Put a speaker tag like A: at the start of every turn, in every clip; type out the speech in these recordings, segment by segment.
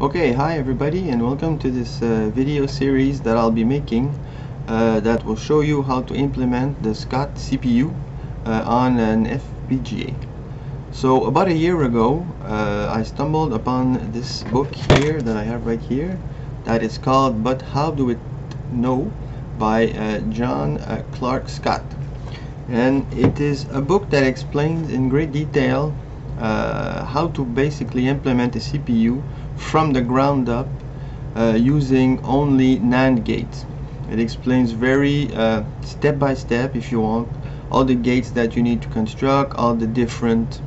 A: Okay, hi everybody and welcome to this uh, video series that I'll be making uh, that will show you how to implement the Scott CPU uh, on an FPGA. So about a year ago uh, I stumbled upon this book here that I have right here that is called But How Do It Know by uh, John uh, Clark Scott and it is a book that explains in great detail how to basically implement a CPU from the ground up uh, using only NAND gates. It explains very uh, step by step if you want all the gates that you need to construct, all the different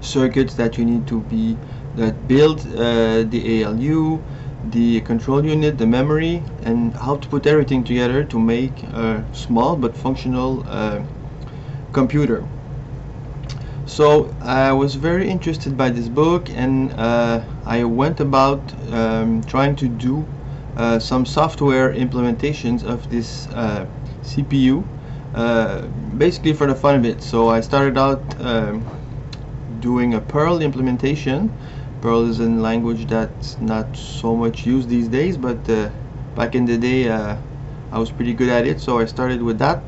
A: circuits that you need to be that build uh, the ALU, the control unit, the memory, and how to put everything together to make a small but functional uh, computer. So I was very interested by this book and uh, I went about um, trying to do uh, some software implementations of this uh, CPU uh, basically for the fun of it. So I started out um, doing a Perl implementation. Perl is a language that's not so much used these days but uh, back in the day uh, I was pretty good at it so I started with that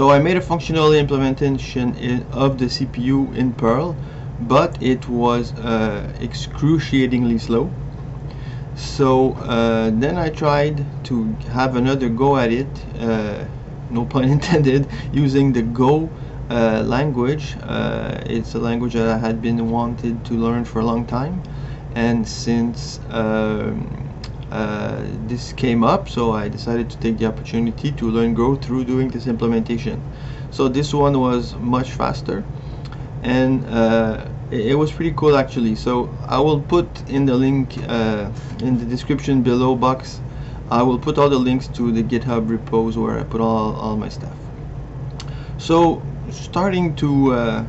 A: so I made a functional implementation of the CPU in Perl, but it was uh, excruciatingly slow. So uh, then I tried to have another go at it, uh, no pun intended, using the Go uh, language. Uh, it's a language that I had been wanted to learn for a long time, and since um, uh, this came up so I decided to take the opportunity to learn Go through doing this implementation. So this one was much faster and uh, it, it, was pretty cool actually. So I will put in the link uh, in the description below box I will put all the links to the github repos where I put all, all my stuff. So starting to uh,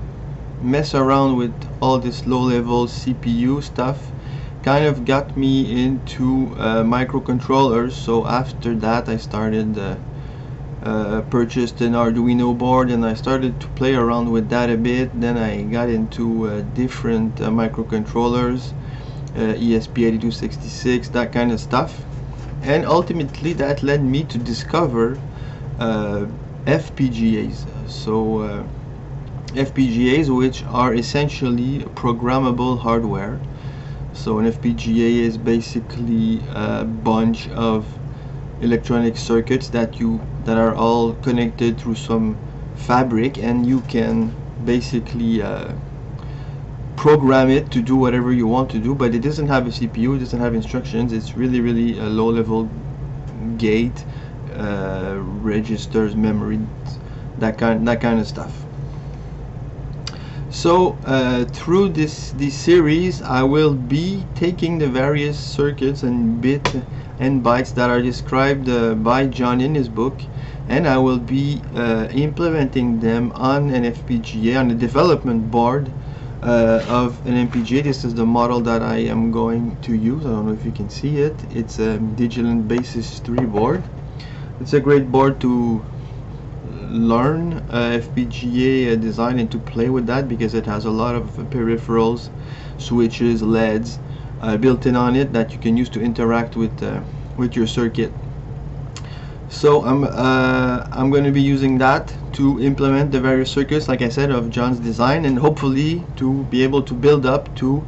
A: mess around with all this low-level CPU stuff kind of got me into uh, microcontrollers. So after that I started uh, uh, purchased an Arduino board and I started to play around with that a bit. Then I got into uh, different uh, microcontrollers uh, ESP8266 that kind of stuff. And ultimately that led me to discover FPGAs so FPGAs which are essentially programmable hardware so an FPGA is basically a bunch of electronic circuits that you that are all connected through some fabric and you can basically uh, program it to do whatever you want to do but it doesn't have a CPU it doesn't have instructions it's really really a low level gate uh, registers memory that kind that kind of stuff so uh, through this this series I will be taking the various circuits and bit and bytes that are described uh, by John in his book and I will be uh, implementing them on an FPGA on the development board uh, of an FPGA this is the model that I am going to use. I don't know if you can see it. It's a Digilent Basys 3 board. It's a great board to learn uh, FPGA uh, design and to play with that because it has a lot of peripherals, switches, LEDs uh, built in on it that you can use to interact with uh, with your circuit. So I'm uh, I'm going to be using that to implement the various circuits, like I said, of John's design, and hopefully to be able to build up to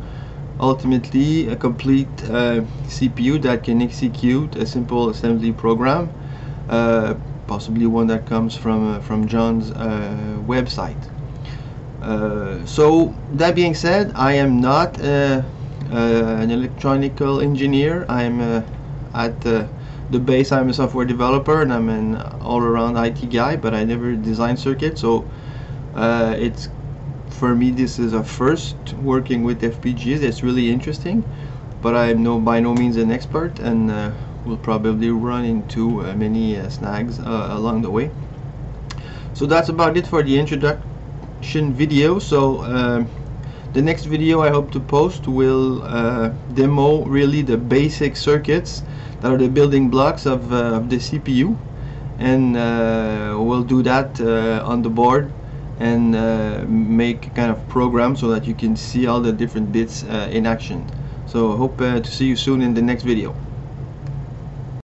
A: ultimately a complete uh, CPU that can execute a simple assembly program possibly one that comes from uh, from John's uh, website. Uh, so that being said, I am not an electronical engineer. I'm at the base I'm a software developer and I'm an all-around IT guy but I never designed circuits so uh, it's for me this is a first working with FPGAs it's really interesting but I'm no by no means an expert and uh, will probably run into uh, many uh, snags uh, along the way. So that's about it for the introduction video. So um, the next video I hope to post will uh, demo really the basic circuits that are the building blocks of, uh, of the CPU and uh, we'll do that on the board and make kind of program so that you can see all the different bits in action. So hope to see you soon in the next video